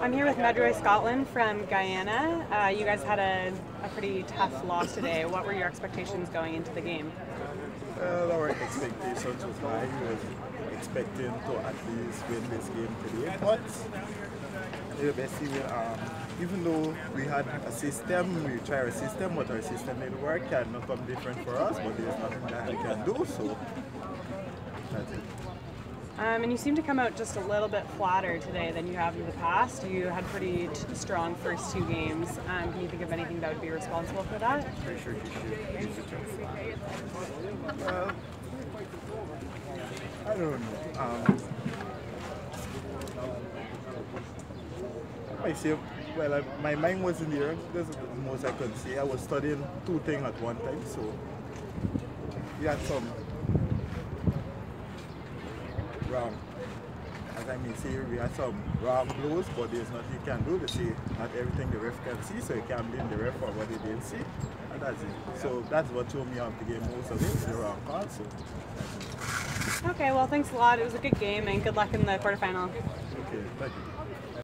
I'm here with Medroy Scotland from Guyana. Uh, you guys had a, a, pretty tough loss today. What were your expectations going into the game? Well, our expectations was high. We were expecting to at least win this game today. But basically, um, even though we had a system, we tried a system, but our system didn't work and nothing different for us, but there's nothing that we can do, so that's it. Um, and you seem to come out just a little bit flatter today than you have in the past. You had pretty strong first two games. Um, can you think of anything that would be responsible for that? Pretty sure should Well, I don't know. Um, I say, well, I, my mind wasn't there. That's the most I could say. I was studying two things at one time, so had some wrong. As I may say, we had some wrong blows, but there's nothing you can do to see not everything the ref can see, so you can't blame the ref for what he didn't see. And that's it. So that's what told me off the game most of it, the wrong call, so Okay, well thanks a lot. It was a good game and good luck in the quarterfinal. Okay, thank you.